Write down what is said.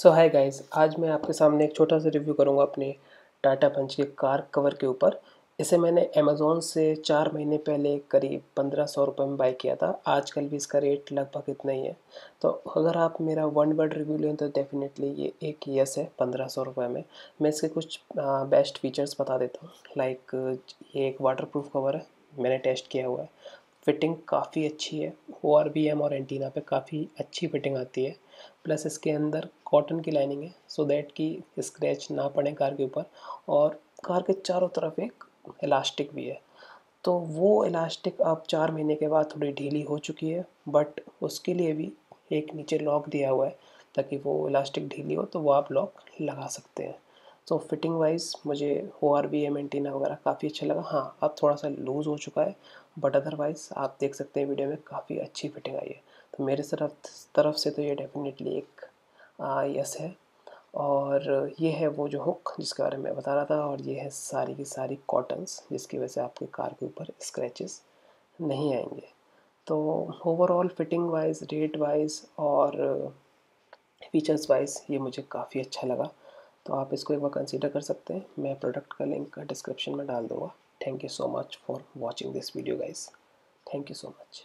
सो hi guys आज मैं आपके सामने एक छोटा सा रिव्यू करूँगा अपने टाटा पंच के कार कवर के ऊपर। इसे मैंने अमेज़ोन से चार महीने पहले करीब पंद्रह सौ रुपये में बाई किया था। आजकल भी इसका रेट लगभग इतना ही है। तो अगर आप मेरा वन वर्ड रिव्यू लें तो डेफिनेटली ये एक यस है पंद्रह सौ रुपये में। मैं इसके कुछ बेस्ट फीचर्स बता देता हूँ। लाइक ये एक वाटर प्रूफ कवर है। मैंने टेस्ट किया हुआ है। फिटिंग काफ़ी अच्छी है। ओ आर बी एम और एंटीना पे काफ़ी अच्छी फिटिंग आती है। प्लस इसके अंदर कॉटन की लाइनिंग है सो दैट कि स्क्रैच ना पड़े कार के ऊपर। और कार के चारों तरफ़ एक इलास्टिक भी है। तो वो इलास्टिक अब चार महीने के बाद थोड़ी ढीली हो चुकी है बट उसके लिए भी एक नीचे लॉक दिया हुआ है, ताकि वो इलास्टिक ढीली हो तो वो आप लॉक लगा सकते हैं। तो फिटिंग वाइज मुझे O R B M antenna वगैरह काफ़ी अच्छा लगा। हाँ अब थोड़ा सा लूज़ हो चुका है बट अदरवाइज़ आप देख सकते हैं वीडियो में काफ़ी अच्छी फिटिंग आई है। तो मेरे तरफ़ तरफ़ से तो ये डेफिनेटली एक यस है। और ये है वो जो हुक जिसके बारे में बता रहा था, और ये है सारी की सारी कॉटन्स जिसकी वजह से आपके कार के ऊपर स्क्रैचेस नहीं आएँगे। तो overall fitting wise rate wise और फीचर्स वाइज ये मुझे काफ़ी अच्छा लगा। तो आप इसको एक बार कंसीडर कर सकते हैं। मैं प्रोडक्ट का लिंक डिस्क्रिप्शन में डाल दूँगा। Thank you so much for watching this video guys thank you so much